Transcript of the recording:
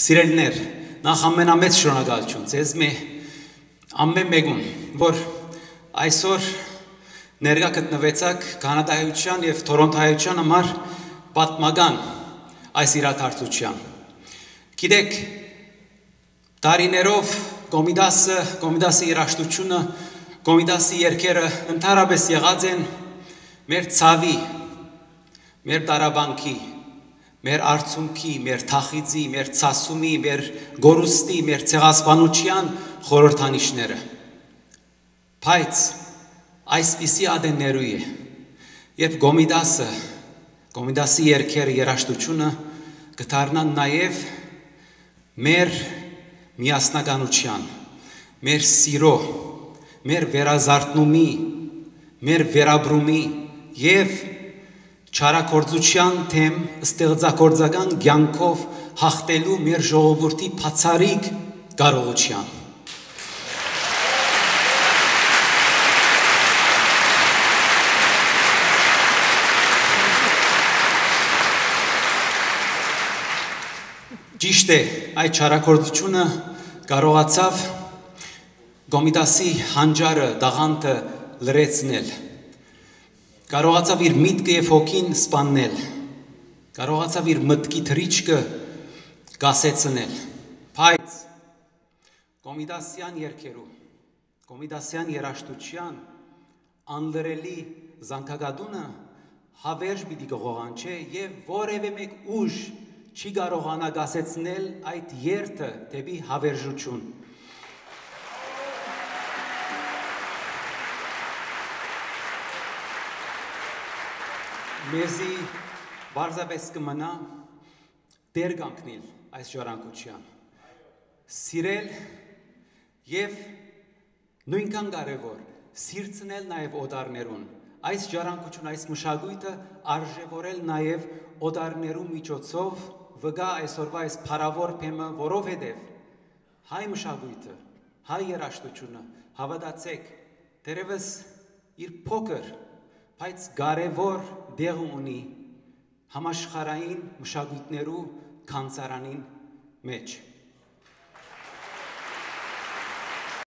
Սիրելիներ, նախ ամենամեծ շնորհակալություն ձեզ մի ամեն մեկուն, որ այսօր ներկա գտնվեցաք կանադայության եւ թորոնտայության համար պատմական այս իրադարձության։ Գիտեք, տարիներով Կոմիդասը, Կոմիդասի երաշտությունը, Կոմիդասի երկերը ընդհանրապես եղած են մեր ցավի, մեր տարաբանքի, մեր արցունքի, մեր թախիծի, մեր ցասումի, մեր գորուստի, մեր ցեղասպանության խորհրդանիշները։ Բայց այսպիսի ադեններու է, երբ Գոմիդասը, Գոմիդասի երկերը երաշտությունը կդառնան նաև մեր միասնականության, մեր սիրո, մեր վերազարթնումի, մեր վերաբրումի եւ չարակորձության թեմ ստեղծագործական ցանկով հաղթելու մեր ժողովրդի բացարիք կարողության Ճիշտ է, այդ չարակորձությունը կարողացավ Գոմիդասի հանճարը, դաղանթը լրացնել կարողացավ իր միտքը եւ հոգին սպաննել, կարողացավ իր մտքի թրիչքը գասեցնել, բայց Կոմիդասյան երկերու, Կոմիդասյան երաշտության անլրելի զանգագադունը հավերժ պիտի գողանչե եւ որևէ մեկ ուժ չի կարողանա գասեցնել այդ երթը դեպի հավերժություն մեզի բարձապես կմնա դեր կանգնել այս ժառանգության սիրել եւ նույնքան կարեւոր սիրցնել նաեւ օտարներուն այս ժառանգություն այս մշակույթը արժևորել նաեւ օտարներու միջոցով վգա այսօրվա այս փարավոր փեմը որովհետեւ հայ մշակույթը հայ երաշտությունը հավատացեք դերևս իր փոքր բայց կարևոր դեղ ունի համաշխարային մշակույթներու քանսարանին մեջ